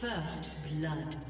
First blood.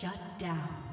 Shut down.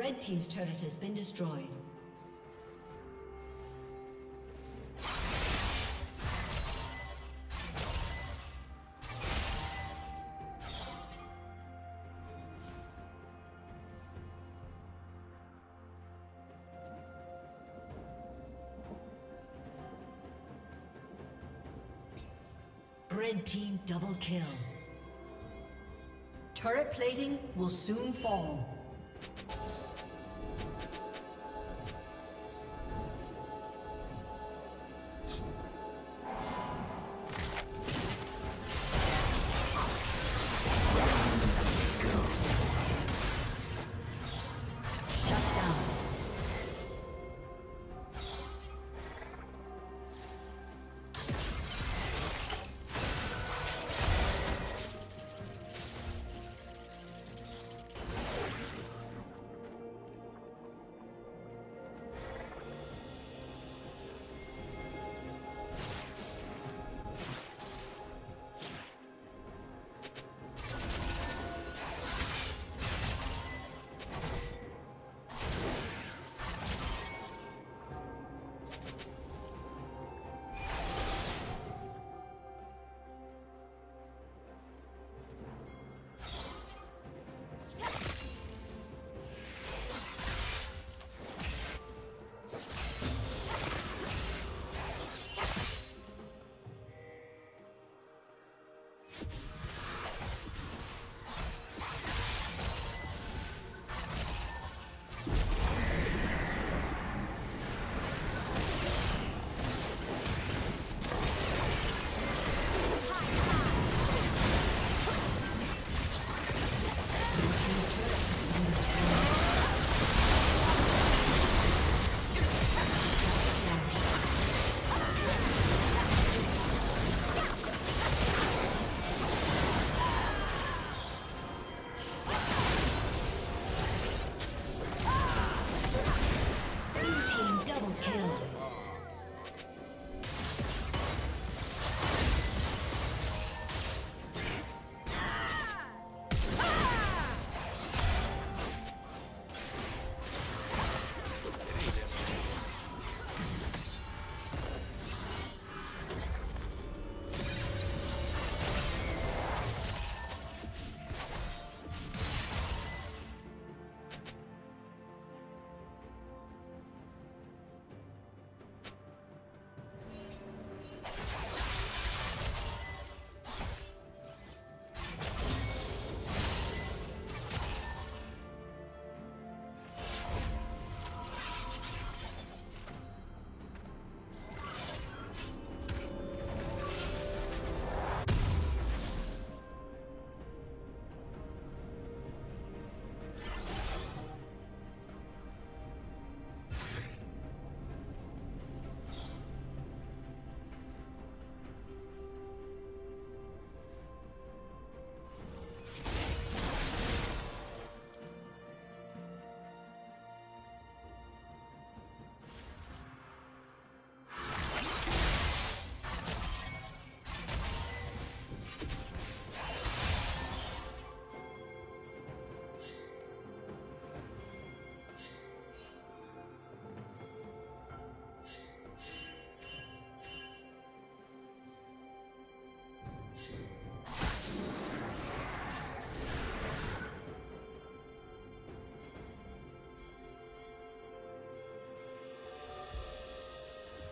Red Team's turret has been destroyed. Red Team double kill. Turret plating will soon fall.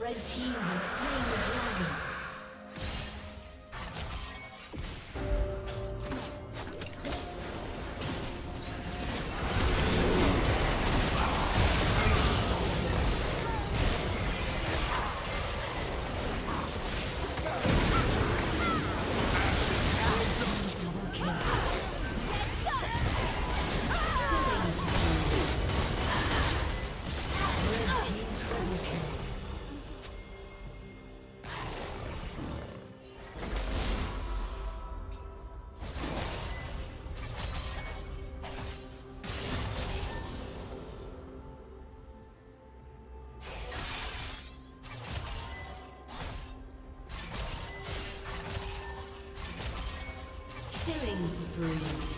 Red team has slain Killing spree.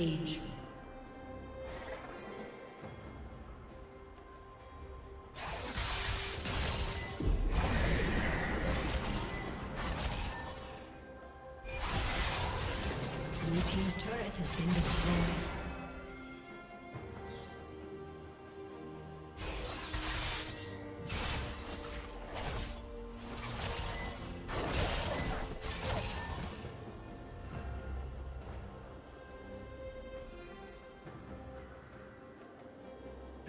Rampage.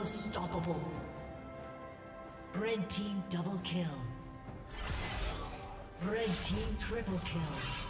Unstoppable. Red team double kill. Red team triple kill.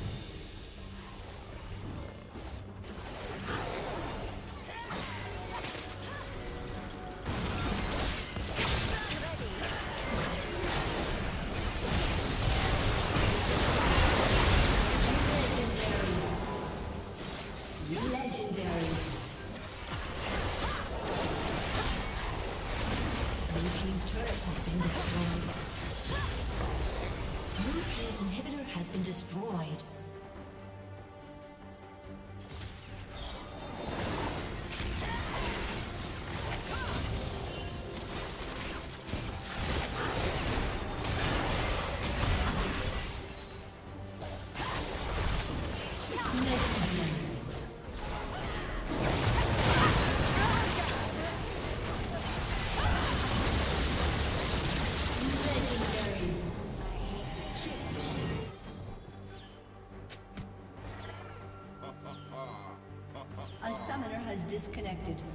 Disconnected.